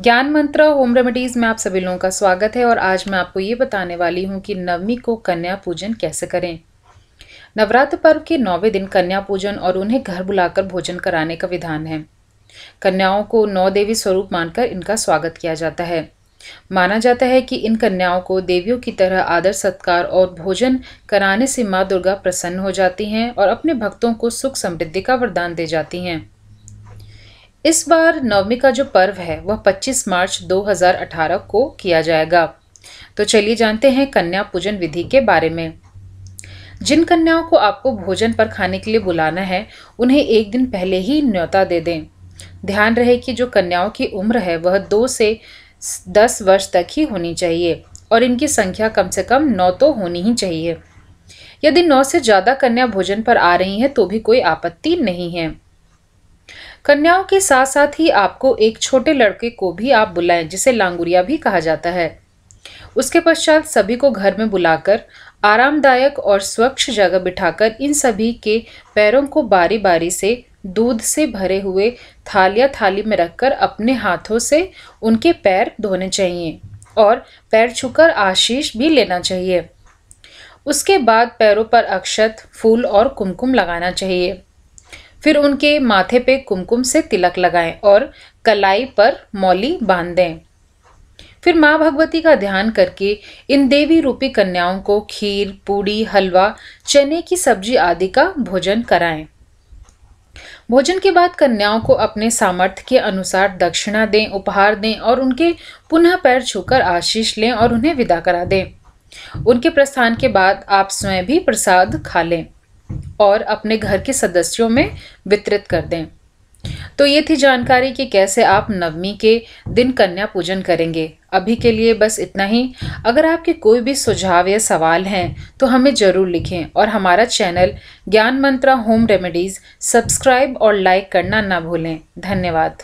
ज्ञान मंत्र home remedies में आप सभी लोगों का स्वागत है और आज मैं आपको ये बताने वाली हूँ कि नवमी को कन्या पूजन कैसे करें। नवरात्र पर्व के नौवे दिन कन्या पूजन और उन्हें घर बुलाकर भोजन कराने का विधान है। कन्याओं को नौ देवी स्वरूप मानकर इनका स्वागत किया जाता है। माना जाता है कि इन कन्याओं को देवियों की तरह आदर सत्कार और भोजन कराने से माँ दुर्गा प्रसन्न हो जाती हैं और अपने भक्तों को सुख समृद्धि का वरदान दे जाती हैं। इस बार नवमी का जो पर्व है, वह 25 मार्च 2018 को किया जाएगा। तो चलिए जानते हैं कन्या पूजन विधि के बारे में। जिन कन्याओं को आपको भोजन पर खाने के लिए बुलाना है, उन्हें एक दिन पहले ही न्योता दे दें। ध्यान रहे कि जो कन्याओं की उम्र है, वह दो से दस वर्ष तक ही होनी चाहिए और इनकी संख्या कम से कम नौ तो होनी ही चाहिए। यदि नौ से ज़्यादा कन्या भोजन पर आ रही हैं तो भी कोई आपत्ति नहीं है। कन्याओं के साथ साथ ही आपको एक छोटे लड़के को भी आप बुलाएँ, जिसे लांगुरिया भी कहा जाता है। उसके पश्चात सभी को घर में बुलाकर आरामदायक और स्वच्छ जगह बिठाकर इन सभी के पैरों को बारी बारी से, दूध से भरे हुए थाल या थाली में रखकर अपने हाथों से उनके पैर धोने चाहिए और पैर छूकर आशीष भी लेना चाहिए। उसके बाद पैरों पर अक्षत, फूल और कुमकुम लगाना चाहिए। फिर उनके माथे पे कुमकुम से तिलक लगाएँ और कलाई पर मौली बाँध। दें फिर माँ भगवती का ध्यान करके इन देवी रूपी कन्याओं को खीर, पूड़ी, हलवा, चने की सब्ज़ी आदि का भोजन कराएँ। भोजन के बाद कन्याओं को अपने सामर्थ्य के अनुसार दक्षिणा दें, उपहार दें और उनके पुनः पैर छूकर आशीष लें और उन्हें विदा करा दें। उनके प्रस्थान के बाद आप स्वयं भी प्रसाद खा लें। और अपने घर के सदस्यों में वितरित कर दें। तो ये थी जानकारी कि कैसे आप नवमी के दिन कन्या पूजन करेंगे। अभी के लिए बस इतना ही। अगर आपके कोई भी सुझाव या सवाल हैं तो हमें ज़रूर लिखें और हमारा channel Gyan Mantra home remedies subscribe और लाइक करना ना भूलें। धन्यवाद।